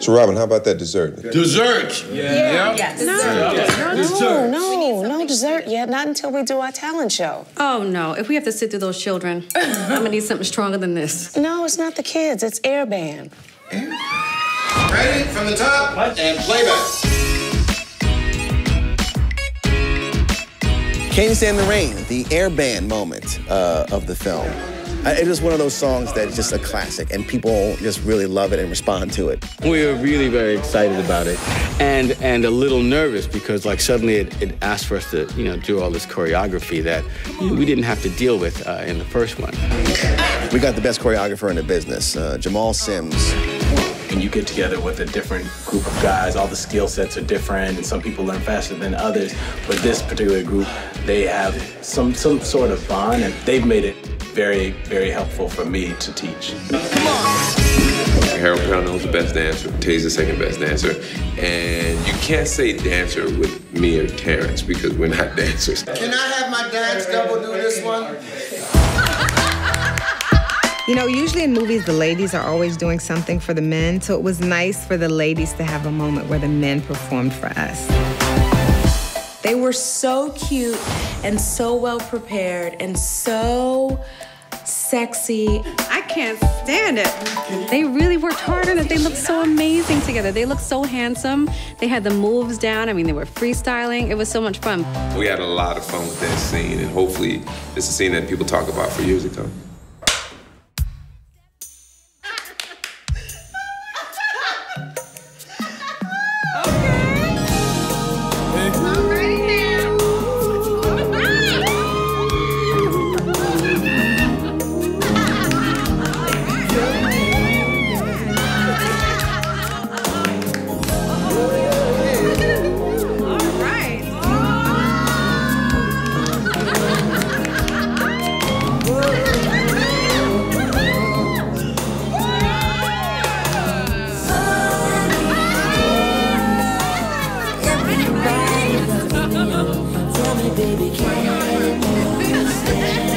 So, Robin, how about that dessert? Dessert. Yeah. Yes. No, no, no no dessert yet. Not until we do our talent show. Oh no! If we have to sit through those children, I'm gonna need something stronger than this. No, it's not the kids. It's Air Band. Ready from the top and playback. Can't Stand the Rain, the air band moment uh, of the film. It is one of those songs that is just a classic, and people just really love it and respond to it. We were really very excited about it, and and a little nervous because like suddenly it, it asked for us to you know do all this choreography that we didn't have to deal with uh, in the first one. We got the best choreographer in the business, uh, Jamal Sims. when you get together with a different group of guys, all the skill sets are different, and some people learn faster than others. But this particular group, they have some some sort of bond, and they've made it very, very helpful for me to teach. Harold Perrineau's the best dancer, Taye's the second best dancer, and you can't say dancer with me or Terrence because we're not dancers. Can I have my dance double do this one? You know, usually in movies, the ladies are always doing something for the men, so it was nice for the ladies to have a moment where the men performed for us. They were so cute and so well prepared and so sexy. I can't stand it. They really worked hard on it. They looked so amazing together. They looked so handsome. They had the moves down. I mean, they were freestyling. It was so much fun. We had a lot of fun with that scene, and hopefully, it's a scene that people talk about for years to come. baby, can't understand.